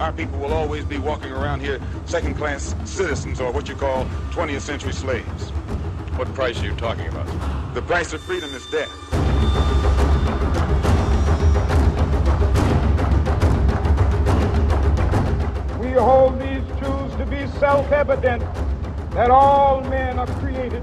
Our people will always be walking around here second-class citizens or what you call 20th century slaves. What price are you talking about? The price of freedom is death. We hold these truths to be self-evident that all men are created